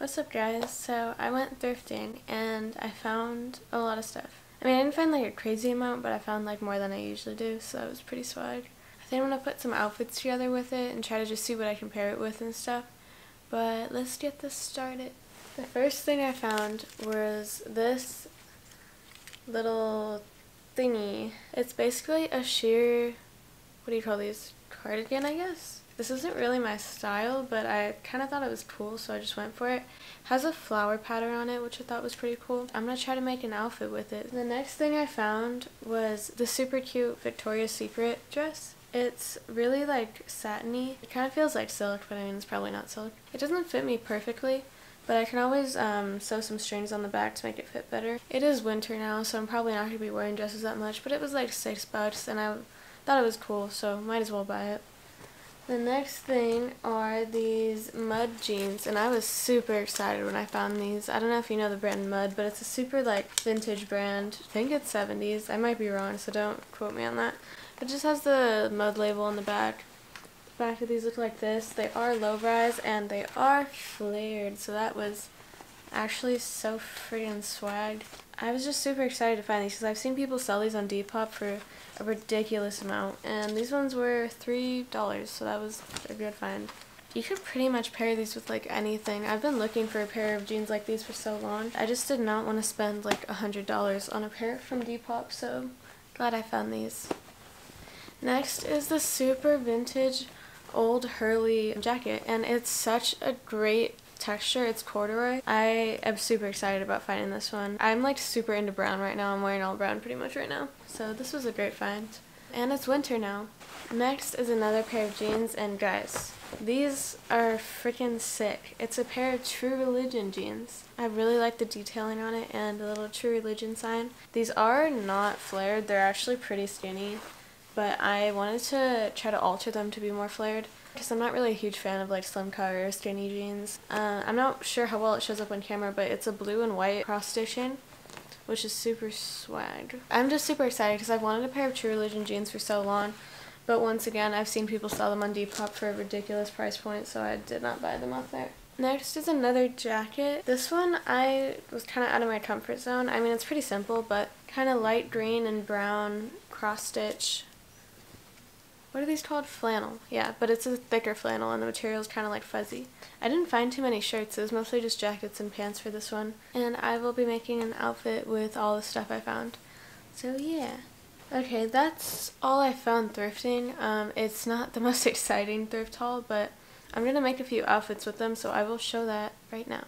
What's up guys? So I went thrifting and I found a lot of stuff. I mean I didn't find like a crazy amount but I found like more than I usually do so it was pretty swag. I think I'm going to put some outfits together with it and try to just see what I can pair it with and stuff. But let's get this started. The first thing I found was this little thingy. It's basically a sheer, what do you call these, cardigan I guess? This isn't really my style, but I kind of thought it was cool, so I just went for it. it. has a flower pattern on it, which I thought was pretty cool. I'm going to try to make an outfit with it. The next thing I found was the super cute Victoria's Secret dress. It's really like satiny. It kind of feels like silk, but I mean it's probably not silk. It doesn't fit me perfectly, but I can always um, sew some strings on the back to make it fit better. It is winter now, so I'm probably not going to be wearing dresses that much, but it was like six bucks, and I thought it was cool, so might as well buy it. The next thing are these Mudd jeans, and I was super excited when I found these. I don't know if you know the brand Mudd, but it's a super, like, vintage brand. I think it's 70s. I might be wrong, so don't quote me on that. It just has the Mudd label on the back. The back of these look like this. They are low-rise, and they are flared, so that was actually so freaking swagged. I was just super excited to find these because I've seen people sell these on Depop for a ridiculous amount. And these ones were $3, so that was a good find. You could pretty much pair these with like anything. I've been looking for a pair of jeans like these for so long. I just did not want to spend like a $100 on a pair from Depop, so glad I found these. Next is the super vintage old Hurley jacket, and it's such a great texture. It's corduroy. I am super excited about finding this one. I'm like super into brown right now. I'm wearing all brown pretty much right now. So this was a great find. And it's winter now. Next is another pair of jeans and guys, these are freaking sick. It's a pair of True Religion jeans. I really like the detailing on it and the little True Religion sign. These are not flared. They're actually pretty skinny, but I wanted to try to alter them to be more flared because I'm not really a huge fan of like slim cut or skinny jeans. Uh, I'm not sure how well it shows up on camera, but it's a blue and white cross stitching, which is super swag. I'm just super excited because I've wanted a pair of True Religion jeans for so long, but once again, I've seen people sell them on Depop for a ridiculous price point, so I did not buy them off there. Next is another jacket. This one I was kind of out of my comfort zone. I mean, it's pretty simple, but kind of light green and brown cross stitch what are these called? Flannel. Yeah, but it's a thicker flannel and the material is kind of like fuzzy. I didn't find too many shirts. It was mostly just jackets and pants for this one. And I will be making an outfit with all the stuff I found. So yeah. Okay, that's all I found thrifting. Um, it's not the most exciting thrift haul, but I'm going to make a few outfits with them, so I will show that right now.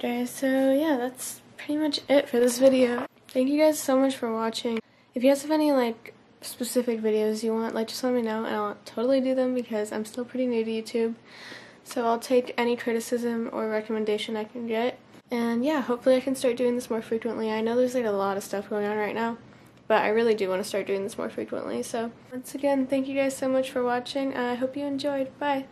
Guys, so yeah, that's pretty much it for this video. Thank you guys so much for watching. If you guys have any like specific videos you want, like just let me know and I'll totally do them because I'm still pretty new to YouTube. So I'll take any criticism or recommendation I can get. And yeah, hopefully I can start doing this more frequently. I know there's like a lot of stuff going on right now, but I really do want to start doing this more frequently. So once again, thank you guys so much for watching. I hope you enjoyed. Bye!